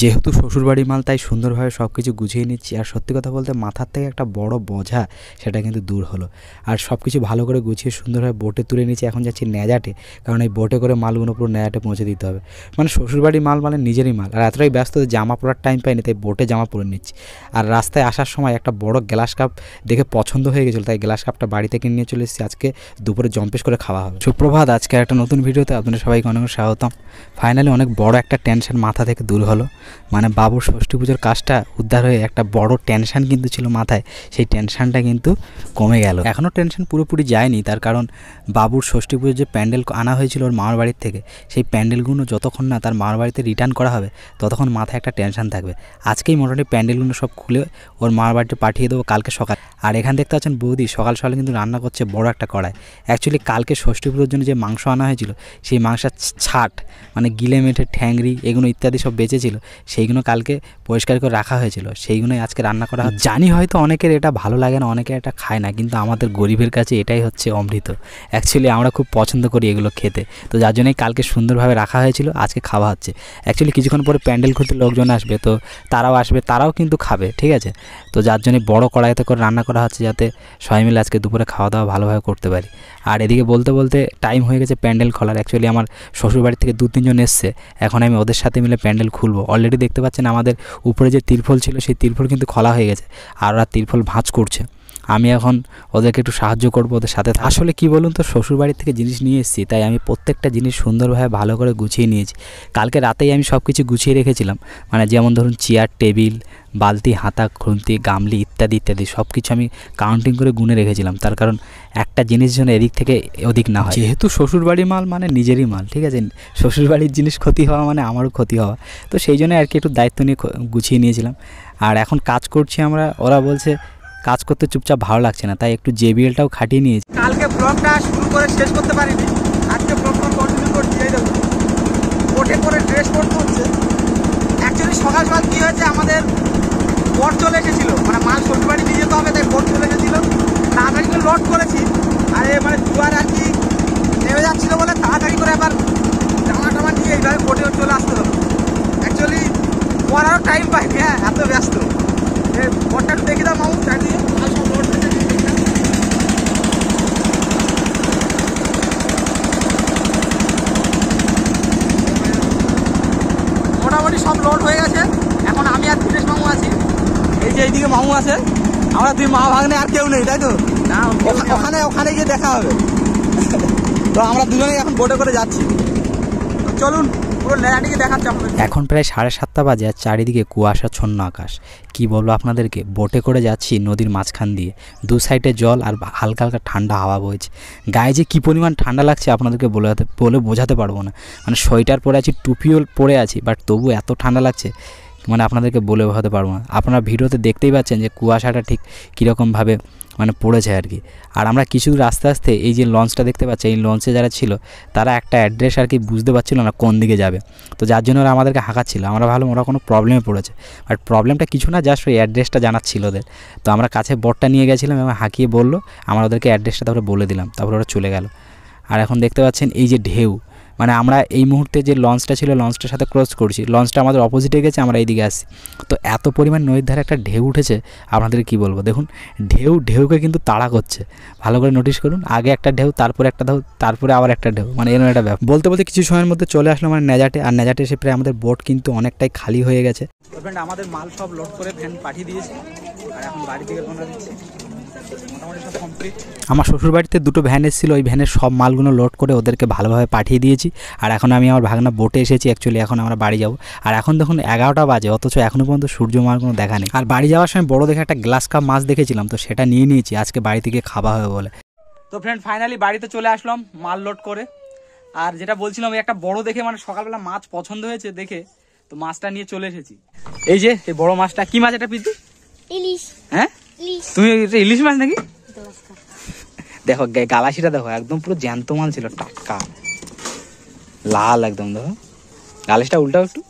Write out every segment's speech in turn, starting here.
যেহেতু শ্বশুরবাড়ির মাল, তাই সুন্দরভাবে সব কিছু গুছিয়ে নিচ্ছি। আর সত্যি কথা বলতে মাথার থেকে একটা বড় বোঝা, সেটা কিন্তু দূর হলো। আর সব কিছু ভালো করে গুছিয়ে সুন্দরভাবে বোটে তুলে নিচ্ছি। এখন যাচ্ছি ন্যাজাটে, কারণ এই বোটে করে মালগুলো পুরো ন্যাজাটে পৌঁছে দিতে হবে। মানে শ্বশুরবাড়ির মাল মানে নিজেরই মাল। আর এতটাই ব্যস্ত জামা পরার টাইম পাইনি, তাই বোটে জামা পরে নিচ্ছি। আর রাস্তায় আসার সময় একটা বড় গ্লাস কাপ দেখে পছন্দ হয়ে গেছিল, তাই গ্লাস কাপটা বাড়ি থেকে নিয়ে চলে এসেছি। আজকে দুপুরে জম্পেশ করে খাওয়া হবে। সুপ্রভাত আজকে একটা নতুন ভিডিওতে আপনাদের সবাইকে অনেক স্বাগতম। ফাইনালি অনেক বড় একটা টেনশন মাথা থেকে দূর হলো। মানে বাবুর ষষ্ঠী পুজোর কাজটা উদ্ধার হয়ে একটা বড় টেনশন কিন্তু ছিল মাথায়। সেই টেনশনটা কিন্তু কমে গেল। এখনও টেনশন পুরোপুরি যায়নি। তার কারণ বাবুর ষষ্ঠী পুজোর যে প্যান্ডেল আনা হয়েছিল ওর মামার বাড়ির থেকে, সেই প্যান্ডেলগুলো যতক্ষণ না তার মামার বাড়িতে রিটার্ন করা হবে, ততক্ষণ মাথায় একটা টেনশন থাকবে। আজকেই মোটামুটি প্যান্ডেলগুলো সব খুলে ওর মামার বাড়িতে পাঠিয়ে দেবো কালকে সকাল। আর এখান দেখতে পাচ্ছেন বৌদি সকাল সকালে কিন্তু রান্না করছে বড় একটা কড়াই। অ্যাকচুয়ালি কালকে ষষ্ঠী পুজোর জন্য যে মাংস আনা হয়েছিল, সেই মাংসের ছাট মানে গিলে মেঠে, ঠ্যাংরি, এগুলো ইত্যাদি সব বেঁচেছিল সেইগুলো কালকে পরিষ্কার করে রাখা হয়েছিল। সেইগুলোই আজকে রান্না করা হয় জানি হয়তো অনেকের এটা ভালো লাগে না, অনেকে এটা খায় না, কিন্তু আমাদের গরিবের কাছে এটাই হচ্ছে অমৃত। অ্যাকচুয়ালি আমরা খুব পছন্দ করি এগুলো খেতে। তো যার জন্যই কালকে সুন্দরভাবে রাখা হয়েছিল, আজকে খাওয়া হচ্ছে। অ্যাকচুয়ালি কিছুক্ষণ পরে প্যান্ডেল খুলতে লোকজন আসবে, তো তারাও আসবে, তারাও কিন্তু খাবে, ঠিক আছে? তো যার জন্য বড় কড়াইতে করে রান্না করা হচ্ছে যাতে সবাই মিলে আজকে দুপুরে খাওয়া দাওয়া ভালোভাবে করতে পারি। আর এদিকে বলতে বলতে টাইম হয়ে গেছে প্যান্ডেল খোলার। অ্যাকচুয়ালি আমার শ্বশুরবাড়ি থেকে দু তিনজন এসছে। এখন আমি ওদের সাথে মিলে প্যান্ডেল খুলবো। অলরেডি দেখতে পাচ্ছেন আমাদের উপরে যে তিরফল ছিল, সেই তিরফল কিন্তু খোলা হয়ে গেছে। আর ওরা তিরফল ভাঁজ করছে। আমি এখন ওদেরকে একটু সাহায্য করব, ওদের সাথে আসলে কি বলুন তো শ্বশুরবাড়ির থেকে জিনিস নিয়ে এসেছি, তাই আমি প্রত্যেকটা জিনিস সুন্দরভাবে ভালো করে গুছিয়ে নিয়েছি। কালকে রাতেই আমি সব কিছু গুছিয়ে রেখেছিলাম। মানে যেমন ধরুন চেয়ার টেবিল বালতি, হাতা, খুন্তি, গামলি ইত্যাদি ইত্যাদি সব কিছু আমি কাউন্টিং করে গুনে রেখেছিলাম। তার কারণ একটা জিনিস যেন এদিক থেকে ওদিক না হয়। যেহেতু শ্বশুরবাড়ির মাল মানে নিজেরই মাল, ঠিক আছে? শ্বশুরবাড়ির জিনিস ক্ষতি হওয়া মানে আমারও ক্ষতি হওয়া। তো সেই জন্য আর কি একটু দায়িত্ব নিয়ে গুছিয়ে নিয়েছিলাম। আর এখন কাজ করছি আমরা, ওরা বলছে কাজ করতে চুপচাপ ভালো লাগছে না, তাই একটু জেবিএলটাও খাটিয়ে নিয়েছি। কালকে ব্লগটা শুরু করে শেষ করতে পারিনি, আজকে ব্লগটা কন্টিনিউ করছি, এই দেখো কোটে করে ড্রেস পরতে হচ্ছে। অ্যাকচুয়ালি সকাল সকাল কী হয়েছে, আমাদের বট চলে এসেছিল মানে মাল শ্বশুরবাড়ি নিয়ে যেতে হবে, তাই বট চলে এসেছিল। তাড়াতাড়ি করে লোড করেছি, আর মানে জোয়ার আর কি নেমে যাচ্ছিল বলে তাড়াতাড়ি করে আবার জামা টামা নিয়ে এইভাবে বোটে চলে আসতে হলো। অ্যাকচুয়ালি পড়ারও টাইম পাইনি হ্যাঁ এত ব্যস্ত এই বোটটা একটু দেখে দাও মামু চারদিকে আর সব লোড থেকে মোটামুটি সব লোড হয়ে গেছে এখন আমি আর দীনেশ মামু আছি এই যে এইদিকে মামু আছে। আমরা দুই মা ভাগ্নে আর কেউ নেই তাই তো? না ওখানে ওখানে গিয়ে দেখা হবে। তো আমরা দুজনেই এখন বোটে করে যাচ্ছি। চলুন এখন প্রায় সাড়ে সাতটা বাজে আর চারিদিকে কুয়াশাচ্ছন্ন আকাশ। কি বলব আপনাদেরকে বোটে করে যাচ্ছি নদীর মাঝখান দিয়ে। দু সাইডে জল আর হালকা হালকা ঠান্ডা হাওয়া বইছে। গায়ে যে কী পরিমাণ ঠান্ডা লাগছে আপনাদেরকে বলে বলে বোঝাতে পারব না। মানে সোয়েটার পরে আছি টুপিও পরে আছি বাট তবু এত ঠান্ডা লাগছে। মানে আপনাদেরকে বলে বোঝাতে পারব না। আপনারা ভিডিওতে দেখতেই পাচ্ছেন যে কুয়াশাটা ঠিক কীরকমভাবে মানে পড়েছে আর কি। আর আমরা কিছু দূর আস্তে আস্তে এই যে লঞ্চটা দেখতে পাচ্ছি, এই লঞ্চে যারা ছিল, তারা একটা অ্যাড্রেস আর কি বুঝতে পারছিল না কোন দিকে যাবে। তো যার জন্য ওরা আমাদেরকে হাঁকাচ্ছিল। আমরা ভালো ওরা কোনো প্রবলেমে পড়েছে। বাট প্রবলেমটা কিছু না জাস্ট ওই অ্যাড্রেসটা জানাচ্ছিল ওদের। তো আমরা কাছে বটটা নিয়ে গেছিলাম এবং হাঁকিয়ে বলল, আমরা ওদেরকে অ্যাড্রেসটা তারপরে বলে দিলাম, তারপরে ওরা চলে গেল। আর এখন দেখতে পাচ্ছেন এই যে ঢেউ মানে আমরা এই মুহূর্তে যে লঞ্চটা ছিল, লঞ্চটার সাথে ক্রস করছি। লঞ্চটা আমাদের অপোজিটে গেছে, আমরা এইদিকে আসছি। তো এত পরিমাণ নদীর ধারে একটা ঢেউ উঠেছে, আপনাদের কি বলব? দেখুন, ঢেউ, ঢেউকে কিন্তু তাড়া করছে। ভালো করে নোটিশ করুন, আগে একটা ঢেউ, তারপরে একটা ঢেউ, তারপরে আবার একটা ঢেউ মানে এরকম একটা ব্যাপার। বলতে বলতে কিছু সময়ের মধ্যে চলে আসলো মানে নেজাটে, আর নেজাটে এসে প্রায় আমাদের বোট কিন্তু অনেকটাই খালি হয়ে গেছে। আমাদের মাল সব লোড করে ভ্যান পাঠিয়ে দিয়েছে, আর এখন বাড়ি থেকে দিচ্ছে। আমার শ্বশুরবাড়িতে দুটো ভ্যান এসেছিল ওই ভ্যানের সব মালগুলো লোড করে ওদেরকে ভালোভাবে পাঠিয়ে দিয়েছি। আর এখন আমি আমার ভাগনা বোটে এসেছি অ্যাকচুয়ালি এখন আমরা বাড়ি যাব। আর এখন দেখুন এগারোটা বাজে অথচ এখনও পর্যন্ত সূর্য মার কোনো দেখা নেই। আর বাড়ি যাওয়ার সময় বড় দেখে একটা গ্লাস কাপ মাছ দেখেছিলাম তো সেটা নিয়ে নিয়েছি আজকে বাড়ি থেকে খাওয়া হবে বলে। তো ফ্রেন্ড ফাইনালি বাড়িতে চলে আসলাম মাল লোড করে। আর যেটা বলছিলাম ওই একটা বড় দেখে মানে সকালবেলা মাছ পছন্দ হয়েছে দেখে তো মাছটা নিয়ে চলে এসেছি। এই যে এই বড় মাছটা কি মাছ এটা পিতি ইলিশ। হ্যাঁ? তুমি এটা ইলিশ মাছ নাকি? দেখো গালাসিটা দেখো একদম পুরো জ্যান্ত মাল ছিল টাটকা। লাল একদম দেখো। গালাসিটা উল্টাও একটু।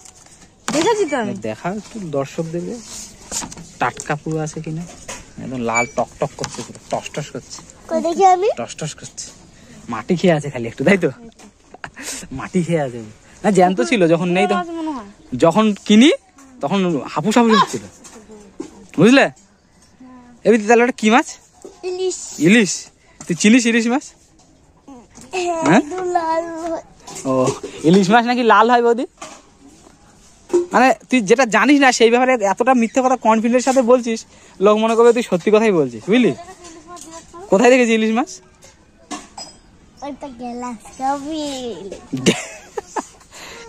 দেখেছি তো দেখা একটু দর্শক দেবে। টাটকা পুরো আছে কিনা? একদম লাল টক টক করছে পুরো টস টস করছে। দেখি আমি। টস টস করছে। মাটি খেয়ে আছে খালি একটু তাই তো? মাটি খেয়ে আছে। না জ্যান্ত ছিল যখন নেই তো মাছ হয়। যখন কিনি তখন হাপুস হাপুস ছিল বুঝলে? এবার তাহলে ওটা কি মাছ? ইলিশ। ইলিশ? তুই চিনিস ইলিশ মাছ? হ্যাঁ? ও ইলিশ মাছ নাকি লাল হয় বৌদি? মানে তুই যেটা জানিস না সেই ব্যাপারে এতটা মিথ্যে কথা কনফিডেন্সের সাথে বলছিস লোক মনে করবে তুই সত্যি কথাই বলছিস বুঝলি? কোথায় দেখেছি ইলিশ মাছ?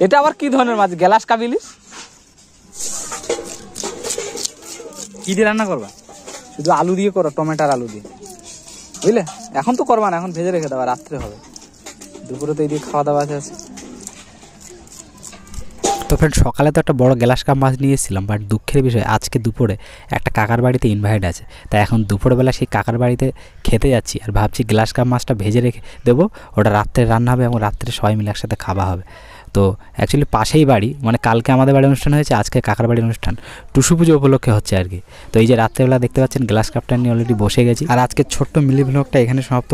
এটা আবার কি ধরনের মাছ? গ্যালাস ইলিশ? কি দিয়ে রান্না করবা? শুধু আলু দিয়ে করো টমেটোর আলু দিয়ে। বুঝলে? এখন তো করবা না, এখন ভেজে রেখে দেবা রাত্রে হবে। দুপুরে তো এই দিয়ে খাওয়া দাওয়া আছে। তো ফ্রেন্ড সকালে তো একটা বড় গ্লাস কাপ মাছ নিয়ে এসেছিলাম বাট দুঃখের বিষয়, আজকে দুপুরে একটা কাকার বাড়িতে ইনভাইট আছে। তাই এখন দুপুরবেলা সেই কাকার বাড়িতে খেতে যাচ্ছি, আর ভাবছি গ্লাস কাপ মাছটা ভেজে রেখে দেবো, ওটা রাত্রে রান্না হবে এবং রাত্রে সবাই মিলে একসাথে খাওয়া হবে। তো অ্যাকচুয়ালি পাশেই বাড়ি মানে কালকে আমাদের বাড়ির অনুষ্ঠান হয়েছে, আজকে কাকার বাড়ির অনুষ্ঠান। টুসু পুজো উপলক্ষে হচ্ছে আর কি। তো এই যে রাত্রেবেলা দেখতে পাচ্ছেন গ্লাস কাপটা নিয়ে অলরেডি বসে গেছি। আর আজকে ছোট্ট মিলি ব্লগটা এখানে সমাপ্ত